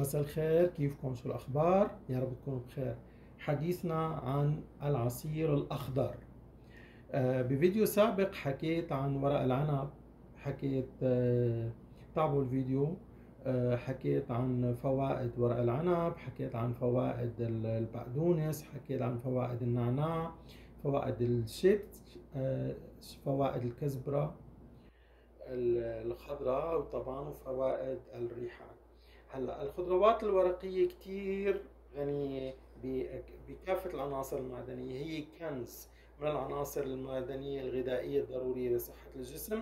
مساء الخير كيفكم؟ شو الأخبار؟ يا رب تكونوا بخير. حديثنا عن العصير الأخضر. آه، بفيديو سابق حكيت عن ورق العنب حكيت آه، تابعوا الفيديو. آه، حكيت عن فوائد ورق العنب حكيت عن فوائد البقدونس حكيت عن فوائد النعناع فوائد الشت فوائد الكزبرة الخضراء وطبعا وفوائد الريحان هلأ الخضروات الورقية كتير غنية بكافة العناصر المعدنية. هي كنز من العناصر المعدنية الغذائية الضرورية لصحة الجسم.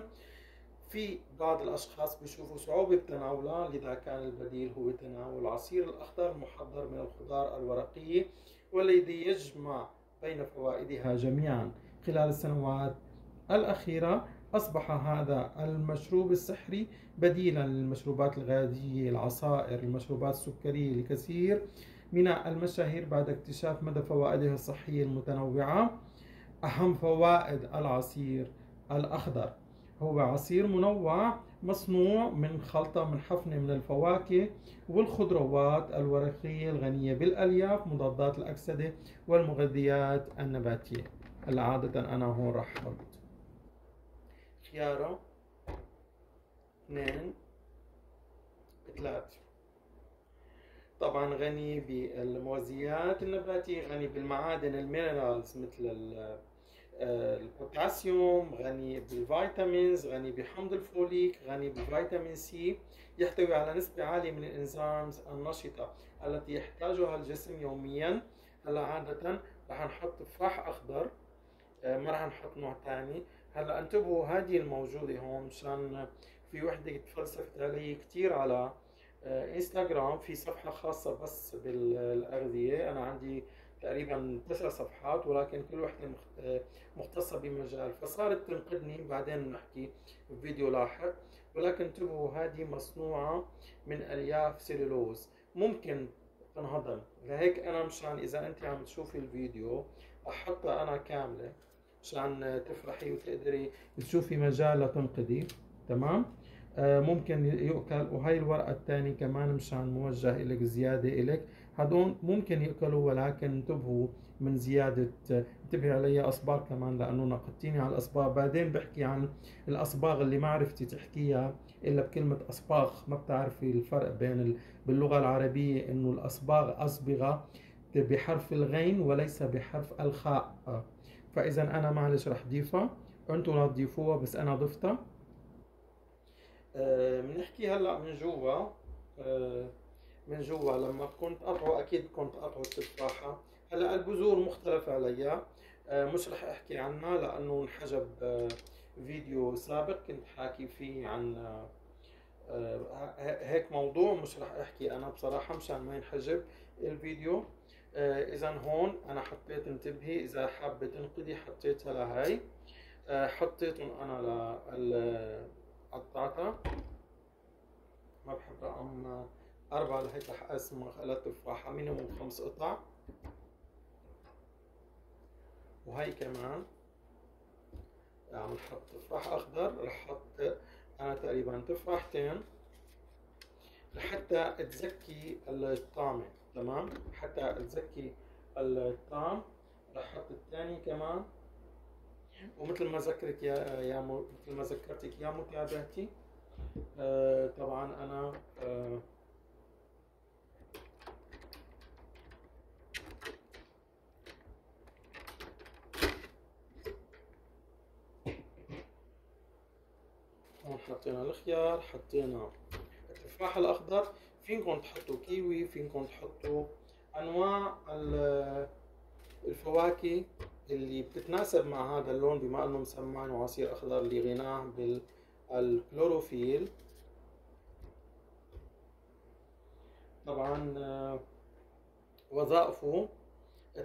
في بعض الأشخاص بيشوفوا صعوبة بتناولها لذا كان البديل هو تناول العصير الأخضر محضر من الخضار الورقية والذي يجمع بين فوائدها جميعا. خلال السنوات الأخيرة أصبح هذا المشروب السحري بديلا للمشروبات الغازية العصائر المشروبات السكرية لكثير من المشاهير بعد اكتشاف مدى فوائده الصحية المتنوعة. أهم فوائد العصير الأخضر هو عصير منوع مصنوع من خلطة من حفنة من الفواكه والخضروات الورقية الغنية بالألياف مضادات الأكسدة والمغذيات النباتية. هلا عادة أنا هون رح أحط. خيارة اثنين ثلاثة. طبعا غني بالمغذيات النباتية غني بالمعادن ال minerals مثل آه، البوتاسيوم غني بالفيتامينز غني بحمض الفوليك غني بفيتامين C. يحتوي على نسبة عالية من ال enzymes النشطة التي يحتاجها الجسم يوميا. هلأ عادة رح نحط تفاح أخضر آه، ما رح نحط نوع ثاني هلا انتبهوا هذه الموجودة هون مشان في وحدة تفلسفت علي كثير على آه، انستغرام في صفحة خاصة بس بالأغذية. أنا عندي تقريبا تسع صفحات ولكن كل وحدة آه، مختصة بمجال. فصارت تنقدني بعدين نحكي بفيديو لاحق. ولكن انتبهوا هذه مصنوعة من ألياف سيلولوز. ممكن تنهضم. لهيك أنا مشان إذا أنت عم تشوفي الفيديو أحطها أنا كاملة. عشان تفرحي وتقدري تشوفي مجال لتنقذي تمام؟ آه ممكن يؤكل وهي الورقة الثانية كمان مشان موجه إلك زيادة إلك. هدول ممكن يأكلوا ولكن انتبهوا من زيادة انتبهي علي أصباغ كمان لأنه نقدتيني على الأصباغ. بعدين بحكي عن الأصباغ اللي ما عرفتي تحكيها إلا بكلمة أصباغ. ما بتعرفي الفرق بين ال... باللغة العربية إنه الأصباغ أصبغة بحرف الغين وليس بحرف الخاء. فإذا أنا معلش رح ضيفها. أنتم لا تضيفوها بس أنا ضفتها. بنحكي أه هلأ من جوا أه من جوا لما كنت قطعه أكيد كنت قطعه التفاحة. هلأ البذور مختلف عليها أه مش رح أحكي عنها لأنه انحجب أه فيديو سابق كنت حاكي فيه عن أه هيك موضوع مش رح أحكي أنا بصراحة مشان ما ينحجب الفيديو. آه إذا هون أنا حطيت انتبهي إذا حابة تنقدي حطيتها لهي. آه حطيتهم أنا للقطعتها ما بحب رقم أربعة لهيك رح أقسم على تفاحة مينيموم خمس قطع. وهي كمان عم نحط تفاح أخضر رح أحط أنا تقريبا تفاحتين لحتى تزكي الطعمة. تمام؟ حتى تزكي الطعم رح أحط الثاني كمان. ومثل ما ذكرت يا يا مثل ما ذكرتك يا متابعتي آه طبعا أنا آه هون حطينا الخيار حطينا التفاح الأخضر. فينكم تحطوا كيوي؟ فينكم تحطوا أنواع الفواكه اللي بتتناسب مع هذا اللون بما إنه مسمينه عصير أخضر لغناه بالكلوروفيل. طبعا آه، وظائفه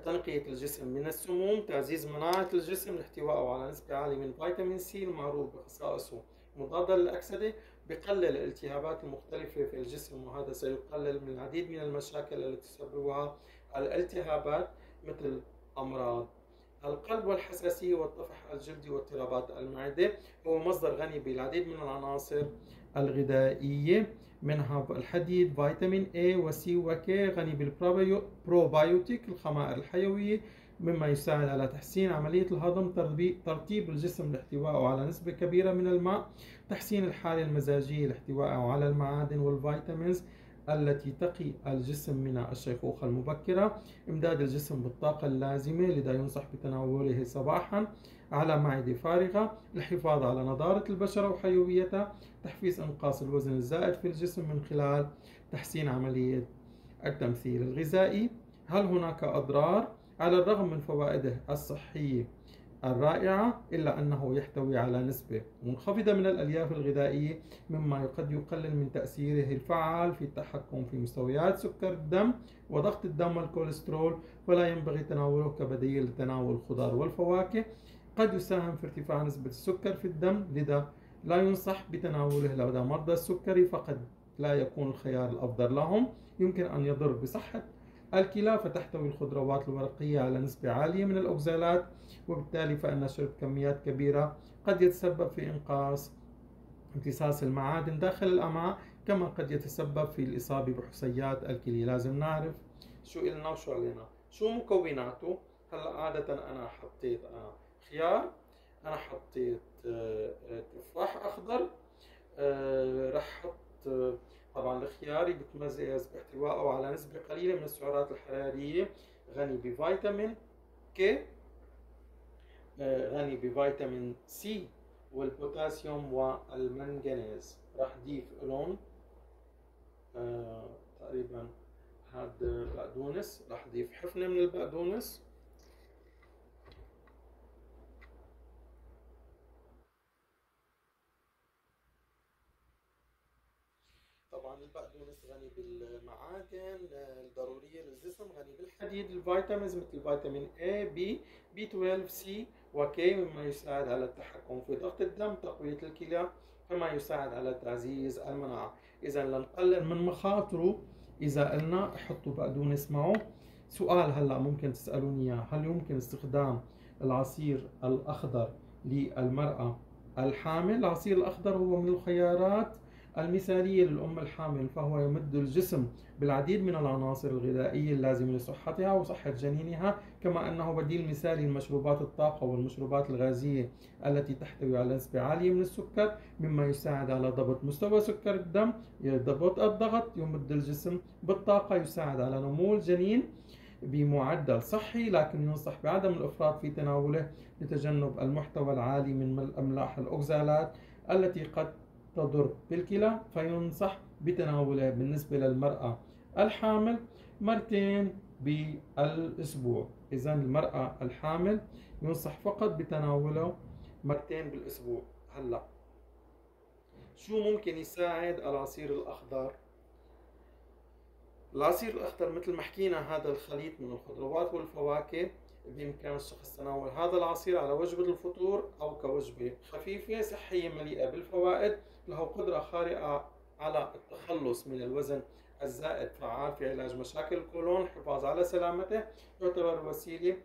تنقية الجسم من السموم تعزيز مناعة الجسم لاحتوائه على نسبة عالية من فيتامين C المعروف بخصائصه مضادة للأكسدة بقلل الالتهابات المختلفة في الجسم وهذا سيقلل من العديد من المشاكل التي تسببها الالتهابات مثل أمراض القلب والحساسية والطفح الجلدي واضطرابات المعدة هو مصدر غني بالعديد من العناصر الغذائية منها الحديد فيتامين A و C و K غني بالبروبايوتيك الخمائر الحيوية مما يساعد على تحسين عملية الهضم ترطيب الجسم لاحتوائه على نسبة كبيرة من الماء تحسين الحالة المزاجية لاحتوائه على المعادن والفيتامينز التي تقي الجسم من الشيخوخة المبكرة إمداد الجسم بالطاقة اللازمة لذا ينصح بتناوله صباحا على معدة فارغة الحفاظ على نضارة البشرة وحيويتها تحفيز إنقاص الوزن الزائد في الجسم من خلال تحسين عملية التمثيل الغذائي هل هناك أضرار؟ على الرغم من فوائده الصحية الرائعة إلا أنه يحتوي على نسبة منخفضة من الألياف الغذائية مما قد يقلل من تأثيره الفعال في التحكم في مستويات سكر الدم وضغط الدم والكوليسترول فلا ينبغي تناوله كبديل لتناول الخضار والفواكه. قد يساهم في ارتفاع نسبة السكر في الدم لذا لا ينصح بتناوله لدى مرضى السكري فقد لا يكون الخيار الأفضل لهم. يمكن أن يضر بصحة الكلى فتحتوي الخضروات الورقية على نسبة عالية من الأوكزالات وبالتالي فإن شرب كميات كبيرة قد يتسبب في إنقاص امتصاص المعادن داخل الأمعاء كما قد يتسبب في الإصابة بحسيات الكلى لازم نعرف. شو إلنا وشو علينا؟ شو مكوناته؟ هلأ عادة أنا حطيت أنا خيار أنا حطيت آه، آه، تفاح أخضر آه، رح الخيار بيتميز باحتوائه على نسبة قليلة من السعرات الحرارية. غني بفيتامين K غني بفيتامين C والبوتاسيوم والمنغنيز. راح ضيف لهم آه تقريبا هذا بقدونس راح ضيف حفنة من البقدونس. طبعا البقدونس غني بالمعادن الضرورية للجسم غني بالحديد. الفيتامينز مثل فيتامين A B B12 C وK مما يساعد على التحكم في ضغط الدم تقوية الكلى كما يساعد على تعزيز المناعة. اذا لنقلل من مخاطره. إذا قلنا حطوا بقدونس معه. سؤال هلأ ممكن تسألوني إياه. هل يمكن استخدام العصير الأخضر للمرأة الحامل؟ العصير الأخضر هو من الخيارات. المثالية للأم الحامل فهو يمد الجسم بالعديد من العناصر الغذائية اللازمة لصحتها وصحة جنينها كما أنه بديل مثالي لمشروبات الطاقة والمشروبات الغازية التي تحتوي على نسبة عالية من السكر مما يساعد على ضبط مستوى سكر الدم يضبط الضغط يمد الجسم بالطاقة يساعد على نمو الجنين بمعدل صحي لكن ينصح بعدم الإفراط في تناوله لتجنب المحتوى العالي من الاملاح الاوكزالات التي قد تضر بالكلى فينصح بتناولها بالنسبة للمرأة الحامل مرتين بالأسبوع. إذا المرأة الحامل ينصح فقط بتناوله مرتين بالأسبوع. هلا شو ممكن يساعد العصير الأخضر؟ العصير الأخضر مثل ما حكينا هذا الخليط من الخضروات والفواكه بإمكان الشخص تناول هذا العصير على وجبة الفطور أو كوجبة. خفيفة صحية مليئة بالفوائد له قدرة خارقة على التخلص من الوزن الزائد فعال في علاج مشاكل القولون الحفاظ على سلامته. يعتبر وسيلة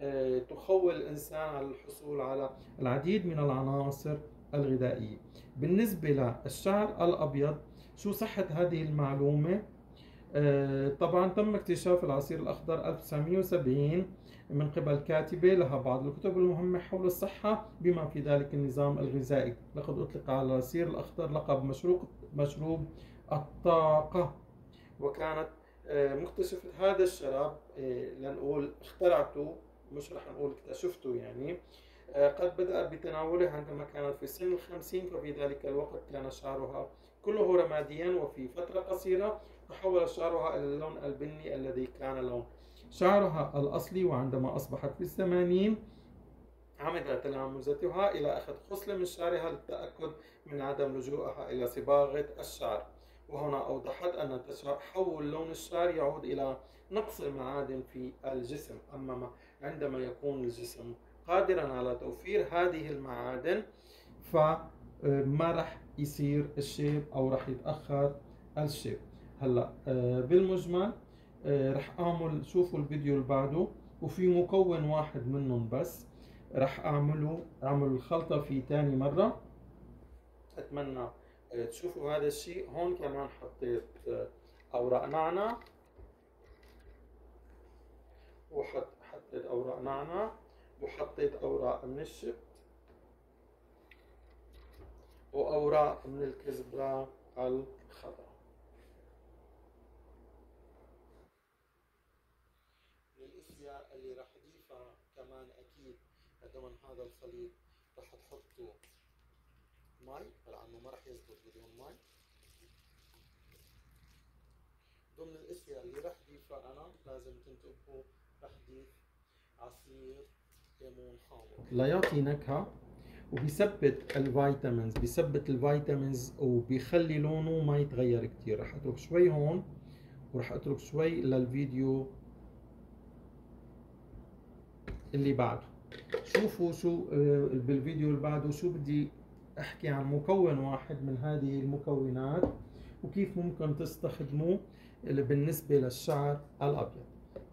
آه، تخول الإنسان على الحصول على العديد من العناصر الغذائية. بالنسبة للشعر الأبيض شو صحة هذه المعلومة؟ طبعا تم اكتشاف العصير الأخضر 1970 من قبل كاتبة لها بعض الكتب المهمة حول الصحة بما في ذلك النظام الغذائي. لقد أطلق على العصير الأخضر لقب مشروب مشروب الطاقة. وكانت آه، مكتشفة هذا الشراب آه، لنقول اخترعته مش رح نقول اكتشفته يعني قد بدأت بتناوله عندما كانت في سن الخمسين ففي ذلك الوقت كان شعرها كله رماديا وفي فترة قصيرة تحول شعرها إلى اللون البني الذي كان لون. شعرها الأصلي وعندما أصبحت في الثمانين عمد تلامذتها إلى أخذ خصلة من شعرها للتأكد من عدم لجوءها إلى صباغة الشعر. وهنا أوضحت أن تحول لون الشعر يعود إلى نقص المعادن في الجسم أما عندما يكون الجسم قادرا على توفير هذه المعادن فما رح يصير الشيب أو رح يتأخر الشيب. هلأ آه، بالمجمل آه، رح أعمل شوفوا الفيديو اللي بعده وفي مكون واحد منهم بس رح أعمله أعمل الخلطة في تاني مرة. أتمنى آه، تشوفوا هذا الشيء. هون كمان حطيت آه، أوراق نعنع وحط حطيت أوراق نعنع وحطيت أوراق من الشبت وأوراق من الكزبره الخضراء من الأشياء اللي راح أضيفها كمان أكيد ضمن هذا الخليط راح تحطوا مي لأنه ما راح يزبط بدون مي ضمن الأشياء اللي راح أضيفها أنا لازم تنتبهوا راح أضيف عصير ليعطي نكهه وبيثبت ال vitamins بيثبت ال vitamins وبيخلي لونه ما يتغير كتير. رح أترك شوي هون ورح أترك شوي للفيديو اللي بعده. شوفوا شو آه، بالفيديو اللي بعده شو بدي أحكي عن مكون واحد من هذه المكونات وكيف ممكن تستخدموه بالنسبة للشعر الأبيض.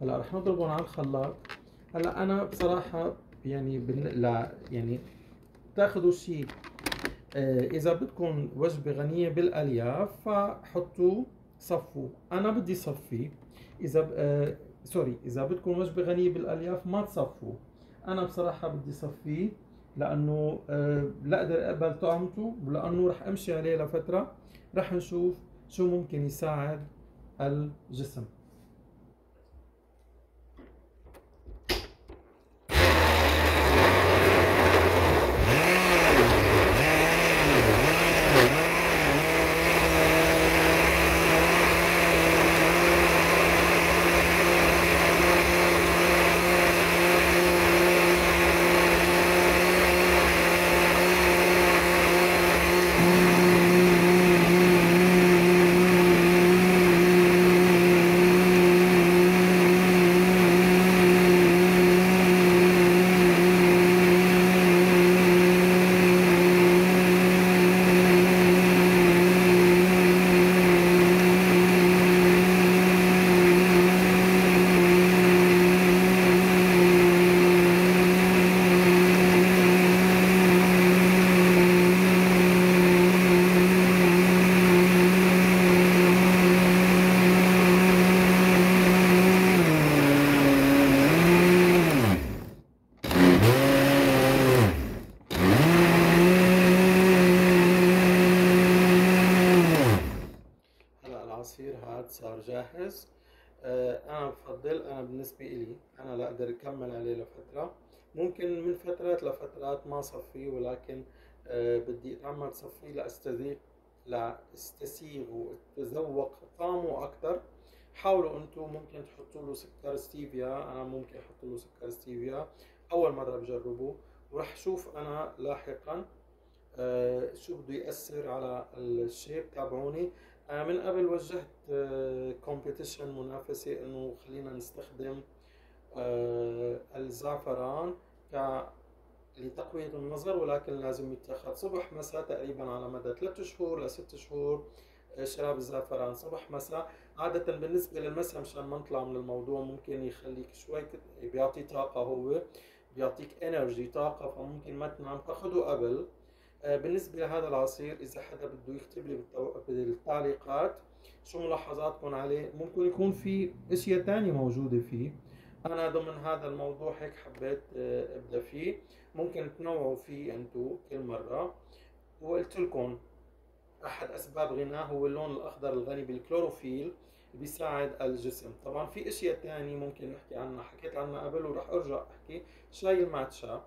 هلأ رح نضربهم على الخلاط. هلا أنا بصراحة يعني بن... لا يعني تاخذوا شيء آه، إذا بدكم وجبة غنية بالألياف فحطوا صفوا. أنا بدي صفي. إذا آه سوري إذا بدكم وجبة غنية بالألياف ما تصفوا. أنا بصراحة بدي صفيه لأنه آه لا أقدر أقبل طعمته ولأنه رح أمشي عليه لفترة. رح نشوف شو ممكن يساعد الجسم صار جاهز آه، أنا بفضل أنا بالنسبة لي أنا لا أقدر أكمل عليه لفترة. ممكن من فترات لفترات ما صفيه ولكن آه، بدي أتعمد صفيه لاستذيق لأستسيغ وأتذوق طعمه أكثر. حاولوا أنتم ممكن تحطوا له سكر ستيفيا. أنا ممكن أحط له سكر ستيفيا. أول مرة بجربه. وراح أشوف أنا لاحقا آه، شو بده يأثر على ال shape تابعوني أنا من قبل وجهت competition آه، منافسة إنه خلينا نستخدم آه، الزعفران ك لتقوية النظر ولكن لازم يتخذ صبح مساء تقريبا على مدى ثلاثة شهور لست شهور آه، شراب الزعفران. صبح مساء عادة بالنسبة للمساء مشان ما نطلع من الموضوع ممكن يخليك شوي بيعطي طاقة هو بيعطيك energy طاقة فممكن ما تنام. تاخده قبل. آه، بالنسبة لهذا العصير إذا حدا بده يكتب لي بالتعليقات شو ملاحظاتكم عليه ممكن يكون في أشياء تانية موجودة فيه. أنا ضمن هذا الموضوع هيك حبيت آه، أبدأ فيه. ممكن تنوعوا فيه أنتو كل مرة. وقلت لكم أحد أسباب غناه هو اللون الأخضر الغني بالكلوروفيل بيساعد الجسم. طبعا في أشياء تانية ممكن نحكي عنها. حكيت عنها قبل وراح أرجع أحكي. شاي ال matcha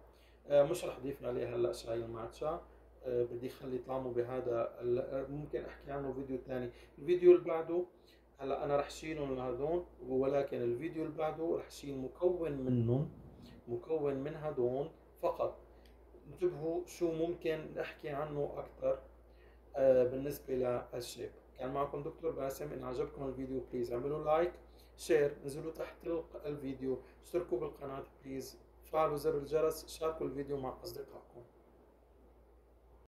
آه، مش رح اضيف عليه هلأ شاي ال matcha. آه، بدي اخلي طعمه بهذا ممكن أحكي عنه فيديو ثاني الفيديو اللي بعده هلا أنا رح شيلهم لهذون ولكن الفيديو اللي بعده رح شيل مكون منهم مكون من هذون فقط. انتبهوا شو ممكن نحكي عنه أكثر آه، بالنسبة لل shape. كان معكم دكتور باسم إن عجبكم الفيديو please اعملوا like share نزلوا تحت الفيديو اشتركوا بالقناة please فعلوا زر الجرس شاركوا الفيديو مع أصدقائكم.